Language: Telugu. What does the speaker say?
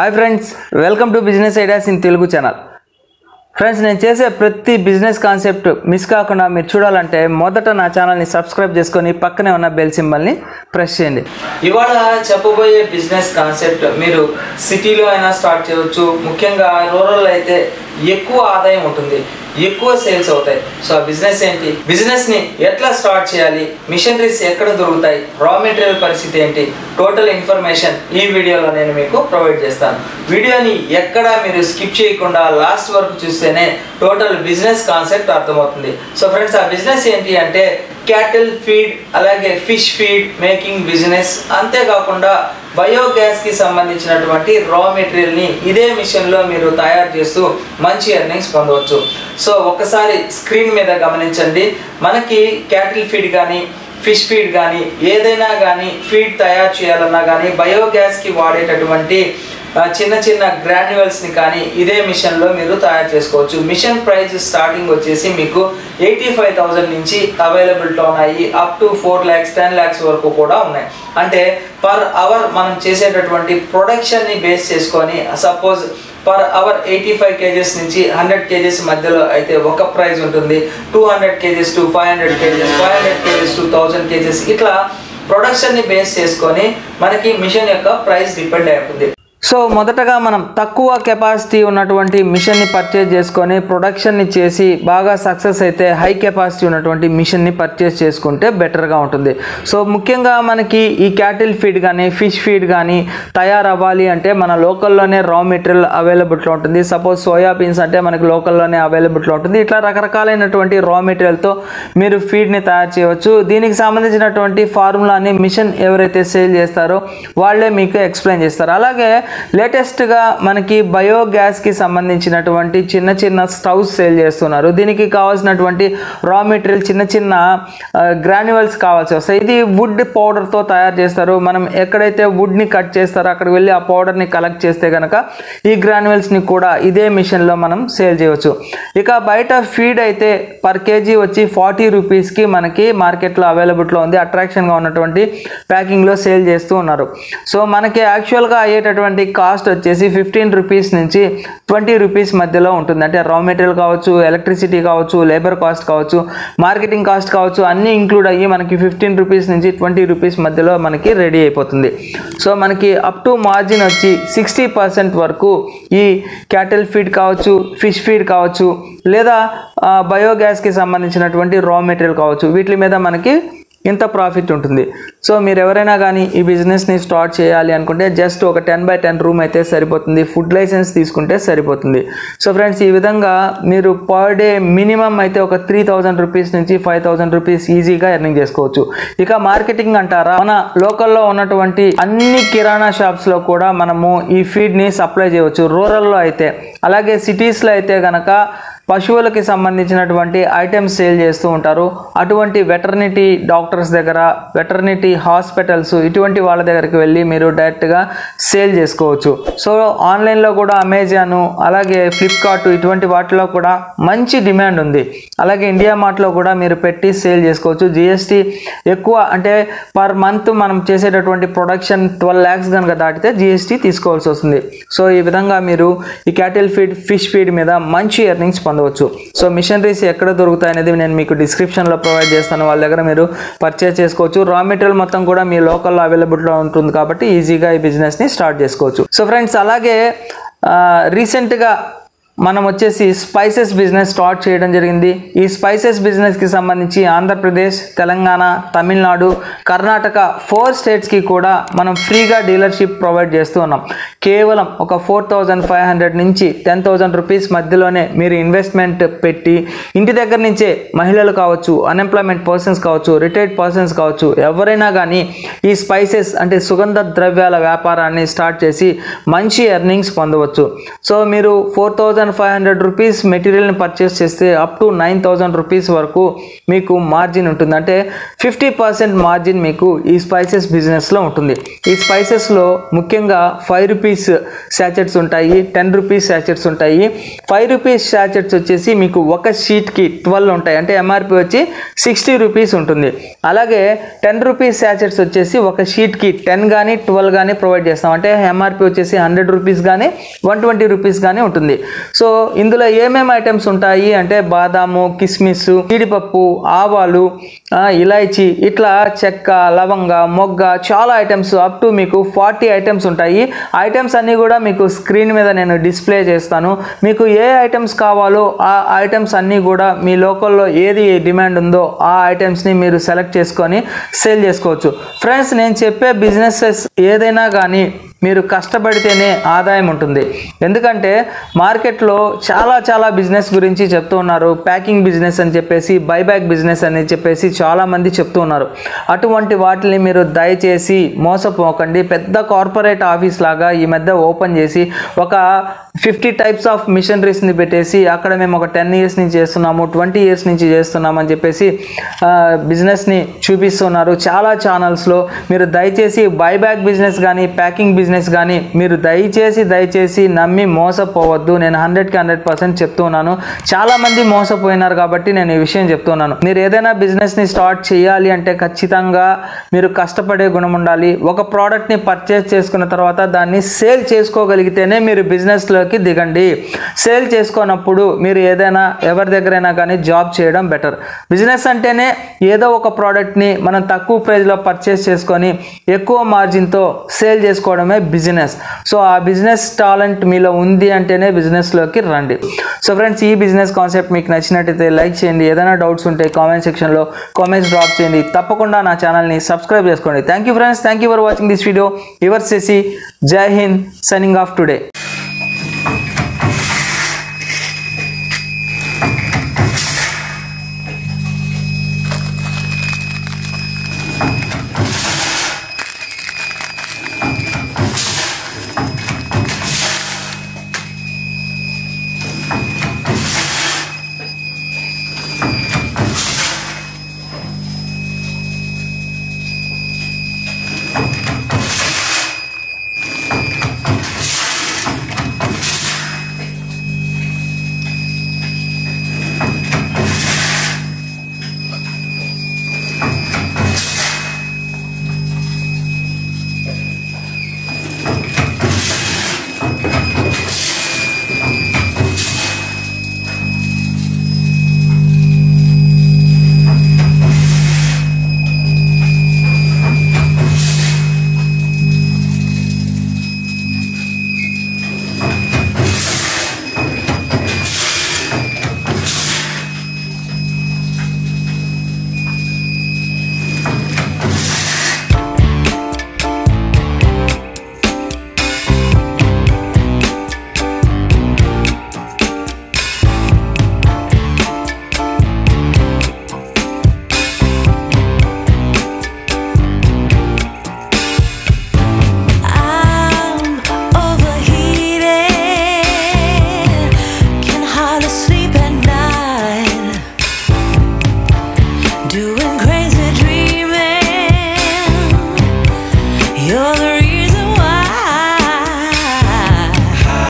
Hi friends welcome to business ideas in Telugu channel friends నేను చేసే ప్రతి బిజినెస్ కాన్సెప్ట్ మిస్ కాకుండా మీరు చూడాలంటే మొదట నా ఛానల్ని సబ్స్క్రైబ్ చేసుకొని పక్కనే ఉన్న బెల్ సింబల్ని ప్రెస్ చేయండి. ఇవాళ చెప్పబోయే బిజినెస్ కాన్సెప్ట్ మీరు సిటీలో అయినా స్టార్ట్ చేయవచ్చు. ముఖ్యంగా రూరల్ అయితే ఎక్కువ ఆదాయం ఉంటుంది ఎక్కువ సేల్స్ అవుతాయి. సో ఆ బిజినెస్ ఏంటి? బిజినెస్ని ఎట్లా స్టార్ట్ చేయాలి? మిషనరీస్ ఎక్కడ దొరుకుతాయి? రా మెటీరియల్ పరిస్థితి ఏంటి? టోటల్ ఇన్ఫర్మేషన్ ఈ వీడియోలో నేను మీకు ప్రొవైడ్ చేస్తాను. వీడియోని ఎక్కడ మీరు స్కిప్ చేయకుండా లాస్ట్ వరకు చూస్తేనే టోటల్ బిజినెస్ కాన్సెప్ట్ అర్థమవుతుంది. సో ఫ్రెండ్స్ ఆ బిజినెస్ ఏంటి అంటే క్యాటిల్ ఫీడ్ అలాగే ఫిష్ ఫీడ్ మేకింగ్ బిజినెస్ అంతేకాకుండా బయోగ్యాస్కి సంబంధించినటువంటి రా మెటీరియల్ని ఇదే మిషన్లో మీరు తయారు చేస్తూ మంచి ఎర్నింగ్స్ పొందవచ్చు. సో ఒకసారి స్క్రీన్ మీద గమనించండి. మనకి క్యాటిల్ ఫీడ్ కానీ ఫిష్ ఫీడ్ కానీ ఏదైనా కానీ ఫీడ్ తయారు చేయాలన్నా కానీ బయోగ్యాస్కి వాడేటటువంటి చిన్న చిన్న గ్రాన్యువల్స్ని కానీ ఇదే మిషన్లో మీరు తయారు చేసుకోవచ్చు. మిషన్ ప్రైస్ స్టార్టింగ్ వచ్చేసి మీకు ఎయిటీ ఫైవ్ థౌజండ్ నుంచి అవైలబిలిటీ ఉన్నాయి. Up to four lakhs ten lakhs వరకు కూడా ఉన్నాయి. అంటే పర్ అవర్ మనం చేసేటటువంటి ప్రొడక్షన్ని బేస్ చేసుకొని suppose per hour eighty five kgs నుంచి హండ్రెడ్ కేజెస్ మధ్యలో అయితే ఒక ప్రైస్ ఉంటుంది. Two hundred kgs to five hundred kgs five hundred kgs to thousand kgs ఇట్లా ప్రొడక్షన్ని బేస్ చేసుకొని మనకి మిషన్ యొక్క ప్రైస్ డిపెండ్ అవుతుంది సో మొదటగా మనం తక్కువ కెపాసిటీ ఉన్నటువంటి మిషన్ని పర్చేజ్ చేసుకొని ప్రొడక్షన్ని చేసి బాగా సక్సెస్ అయితే హై కెపాసిటీ ఉన్నటువంటి మిషన్ని పర్చేజ్ చేసుకుంటే బెటర్గా ఉంటుంది. సో ముఖ్యంగా మనకి ఈ క్యాటిల్ ఫీడ్ కానీ ఫిష్ ఫీడ్ కానీ తయారవ్వాలి అంటే మన లోకల్లోనే రా మెటీరియల్ అవైలబుల్లో ఉంటుంది. సపోజ్ సోయాబీన్స్ అంటే మనకి లోకల్లోనే అవైలబుల్లో ఉంటుంది. ఇట్లా రకరకాలైనటువంటి రా మెటీరియల్తో మీరు ఫీడ్ని తయారు చేయవచ్చు. దీనికి సంబంధించినటువంటి ఫార్ములాని మిషన్ ఎవరైతే సేల్ చేస్తారో వాళ్ళే మీకు ఎక్స్ప్లెయిన్ చేస్తారు. అలాగే లేటెస్ట్గా మనకి బయోగ్యాస్కి సంబంధించినటువంటి చిన్న చిన్న స్టవ్స్ సేల్ చేస్తున్నారు. దీనికి కావాల్సినటువంటి రా మెటీరియల్ చిన్న చిన్న గ్రాన్యువల్స్ కావాల్సి వస్తాయి. ఇది వుడ్ పౌడర్తో తయారు చేస్తారు. మనం ఎక్కడైతే వుడ్ని కట్ చేస్తారో అక్కడికి వెళ్ళి ఆ పౌడర్ని కలెక్ట్ చేస్తే కనుక ఈ గ్రాన్యువల్స్ని కూడా ఇదే మిషన్లో మనం సేల్ చేయవచ్చు. ఇక బయట ఫీడ్ అయితే పర్ కేజీ వచ్చి ఫార్టీ రూపీస్కి మనకి మార్కెట్లో అవైలబిలిటీలో ఉంది. అట్రాక్షన్గా ఉన్నటువంటి ప్యాకింగ్లో సేల్ చేస్తూ ఉన్నారు. సో మనకి యాక్చువల్గా అయ్యేటటువంటి కాస్ట్ వచ్చేసి ఫిఫ్టీన్ రూపీస్ నుంచి ట్వంటీ రూపీస్ మధ్యలో ఉంటుంది. అంటే రా మెటీరియల్ కావచ్చు ఎలక్ట్రిసిటీ కావచ్చు లేబర్ కాస్ట్ కావచ్చు మార్కెటింగ్ కాస్ట్ కావచ్చు అన్నీ ఇంక్లూడ్ అయ్యి మనకి ఫిఫ్టీన్ రూపీస్ నుంచి ట్వంటీ రూపీస్ మధ్యలో మనకి రెడీ అయిపోతుంది. సో మనకి అప్ టు మార్జిన్ వచ్చి సిక్స్టీ పర్సెంట్ వరకు ఈ క్యాటిల్ ఫీడ్ కావచ్చు ఫిష్ ఫీడ్ కావచ్చు లేదా బయోగ్యాస్కి సంబంధించినటువంటి రా మెటీరియల్ కావచ్చు వీటి మీద మనకి ఇంత ప్రాఫిట్ ఉంటుంది. సో మీరు ఎవరైనా కానీ ఈ బిజినెస్ని స్టార్ట్ చేయాలి అనుకుంటే జస్ట్ ఒక టెన్ బై టెన్ రూమ్ అయితే సరిపోతుంది. ఫుడ్ లైసెన్స్ తీసుకుంటే సరిపోతుంది. సో ఫ్రెండ్స్ ఈ విధంగా మీరు పర్ డే మినిమం అయితే ఒక త్రీ థౌజండ్ రూపీస్ నుంచి ఫైవ్ థౌజండ్ రూపీస్ ఈజీగా ఎర్నింగ్ చేసుకోవచ్చు. ఇక మార్కెటింగ్ అంటారా? మన లోకల్లో ఉన్నటువంటి అన్ని కిరాణా షాప్స్లో కూడా మనము ఈ ఫీడ్ని సప్లై చేయవచ్చు. రూరల్లో అయితే. అలాగే సిటీస్లో అయితే కనుక పశువులకి సంబంధించినటువంటి ఐటమ్స్ సేల్ చేస్తూ ఉంటారు. అటువంటి వెటర్నిటీ డాక్టర్స్ దగ్గర వెటర్నిటీ హాస్పిటల్స్ ఇటువంటి వాళ్ళ దగ్గరికి వెళ్ళి మీరు డైరెక్ట్గా సేల్ చేసుకోవచ్చు. సో ఆన్లైన్లో కూడా అమెజాన్ అలాగే ఫ్లిప్కార్ట్ ఇటువంటి వాటిలో కూడా మంచి డిమాండ్ ఉంది. అలాగే ఇండియా మార్ట్లో కూడా మీరు పెట్టి సేల్ చేసుకోవచ్చు. జిఎస్టీ ఎక్కువ అంటే పర్ మంత్ మనం చేసేటటువంటి ప్రొడక్షన్ ట్వెల్వ్ ల్యాక్స్ కనుక దాటితే జిఎస్టీ తీసుకోవాల్సి వస్తుంది. సో ఈ విధంగా మీరు ఈ క్యాటిల్ ఫీడ్ ఫిష్ ఫీడ్ మీద మంచి ఎర్నింగ్స్ పొందవచ్చు సో మిషనరీస్ ఎక్కడ దొరుకుతాయి అనేది నేను మీకు డిస్క్రిప్షన్లో ప్రొవైడ్ చేస్తాను. వాళ్ళ దగ్గర మీరు పర్చేస్ చేసుకోవచ్చు. రా మెటీరియల్ మొత్తం కూడా మీ లోకల్లో అవైలబుల్లో ఉంటుంది కాబట్టి ఈజీగా ఈ బిజినెస్ని స్టార్ట్ చేసుకోవచ్చు. సో ఫ్రెండ్స్ అలాగే రీసెంట్గా మనం వచ్చేసి స్పైసెస్ బిజినెస్ స్టార్ట్ చేయడం జరిగింది. ఈ స్పైసెస్ బిజినెస్కి సంబంధించి ఆంధ్రప్రదేశ్ తెలంగాణ తమిళనాడు కర్ణాటక ఫోర్ స్టేట్స్కి కూడా మనం ఫ్రీగా డీలర్షిప్ ప్రొవైడ్ చేస్తూ ఉన్నాం. కేవలం ఒక ఫోర్ థౌజండ్ ఫైవ్ హండ్రెడ్ నుంచి టెన్ థౌజండ్ రూపీస్ మధ్యలోనే మీరు ఇన్వెస్ట్మెంట్ పెట్టి ఇంటి దగ్గర నుంచే మహిళలు కావచ్చు అన్ఎంప్లాయ్మెంట్ పర్సన్స్ కావచ్చు రిటైర్డ్ పర్సన్స్ కావచ్చు ఎవరైనా కానీ ఈ స్పైసెస్ అంటే సుగంధ ద్రవ్యాల వ్యాపారాన్ని స్టార్ట్ చేసి మంచి ఎర్నింగ్స్ పొందవచ్చు. సో మీరు four thousand five hundred rupees మెటీరియల్ని పర్చేస్ చేస్తే up to nine thousand rupees వరకు మీకు మార్జిన్ ఉంటుంది. అంటే ఫిఫ్టీ పర్సెంట్ మార్జిన్ మీకు ఈ స్పైసెస్ బిజినెస్లో ఉంటుంది. ఈ స్పైసెస్లో ముఖ్యంగా ఫైవ్ రూపీస్ రూపీస్ శాచెట్స్ ఉంటాయి టెన్ రూపీస్ శాచెట్స్ ఉంటాయి. ఫైవ్ రూపీస్ శాచెట్స్ వచ్చేసి మీకు ఒక షీట్కి ట్వెల్వ్ ఉంటాయి. అంటే ఎంఆర్పి వచ్చి సిక్స్టీ రూపీస్ ఉంటుంది. అలాగే టెన్ రూపీస్ శాచెట్స్ వచ్చేసి ఒక షీట్కి టెన్ కానీ ట్వెల్వ్ కానీ ప్రొవైడ్ చేస్తాం. అంటే ఎంఆర్పి వచ్చేసి హండ్రెడ్ రూపీస్ కానీ వన్ ట్వంటీ రూపీస్ కానీ ఉంటుంది. సో ఇందులో ఏమేమి ఐటమ్స్ ఉంటాయి? అంటే బాదాము కిస్మిస్ జీడిపప్పు ఆవాలు ఇలాచి ఇలాయచి ఇట్లా చెక్క లవంగ మొగ్గ చాలా ఐటమ్స్ అప్ టు మీకు ఫార్టీ ఐటమ్స్ ఉంటాయి. ఐటమ్స్ ఐటమ్స్ అన్నీ కూడా మీకు స్క్రీన్ మీద నేను డిస్ప్లే చేస్తాను. మీకు ఏ ఐటమ్స్ కావాలో ఆ ఐటమ్స్ అన్నీ కూడా మీ లోకల్లో ఏది డిమాండ్ ఉందో ఆ ఐటమ్స్ని మీరు సెలెక్ట్ చేసుకొని సేల్ చేసుకోవచ్చు. ఫ్రెండ్స్ నేను చెప్పే బిజినెసెస్ ఏదైనా కానీ మీరు కష్టపడితేనే ఆదాయం ఉంటుంది. ఎందుకంటే మార్కెట్లో చాలా చాలా బిజినెస్ గురించి చెప్తూ ఉన్నారు. ప్యాకింగ్ బిజినెస్ అని చెప్పేసి బైబ్యాక్ బిజినెస్ అని చెప్పేసి చాలామంది చెప్తూ ఉన్నారు. అటువంటి వాటిని మీరు దయచేసి మోసపోకండి. పెద్ద కార్పొరేట్ ఆఫీస్ లాగా ఈ మధ్య ఓపెన్ చేసి ఒక ఫిఫ్టీ టైప్స్ ఆఫ్ మిషనరీస్ని పెట్టేసి అక్కడ మేము ఒక టెన్ ఇయర్స్ నుంచి చేస్తున్నాము ట్వంటీ ఇయర్స్ నుంచి చేస్తున్నామని చెప్పేసి బిజినెస్ని చూపిస్తున్నారు. చాలా ఛానల్స్లో మీరు దయచేసి బైబ్యాక్ బిజినెస్ కానీ ప్యాకింగ్ బిజినెస్ కానీ మీరు దయచేసి దయచేసి నమ్మి మోసపోవద్దు. నేను హండ్రెడ్కి హండ్రెడ్ పర్సెంట్ చెప్తున్నాను. చాలామంది మోసపోయినారు కాబట్టి నేను ఈ విషయం చెప్తున్నాను. మీరు ఏదైనా బిజినెస్ని స్టార్ట్ చేయాలి అంటే ఖచ్చితంగా మీరు కష్టపడే గుణం ఉండాలి. ఒక ప్రోడక్ట్ని పర్చేస్ చేసుకున్న తర్వాత దాన్ని సేల్ చేసుకోగలిగితేనే మీరు బిజినెస్లోకి దిగండి. సేల్ చేసుకోనప్పుడు మీరు ఏదైనా ఎవరి దగ్గరైనా కానీ జాబ్ చేయడం బెటర్. బిజినెస్ అంటేనే ఏదో ఒక ప్రోడక్ట్ని మనం తక్కువ ప్రైస్లో పర్చేస్ చేసుకొని ఎక్కువ మార్జిన్తో సేల్ చేసుకోవడమే బిజినెస్. సో ఆ బిజినెస్ టాలెంట్ మీలో ఉంది అంటేనే బిజినెస్లోకి రండి. సో ఫ్రెండ్స్ ఈ బిజినెస్ కాన్సెప్ట్ మీకు నచ్చినట్టయితే లైక్ చేయండి. ఏదైనా డౌట్స్ ఉంటే కామెంట్ సెక్షన్లో కామెంట్స్ డ్రాప్ చేయండి. తప్పకుండా నా ఛానల్ని సబ్స్క్రైబ్ చేసుకోండి. Thank you friends. Thank you for watching this video. Your సెసి జై హింద్. signing off today.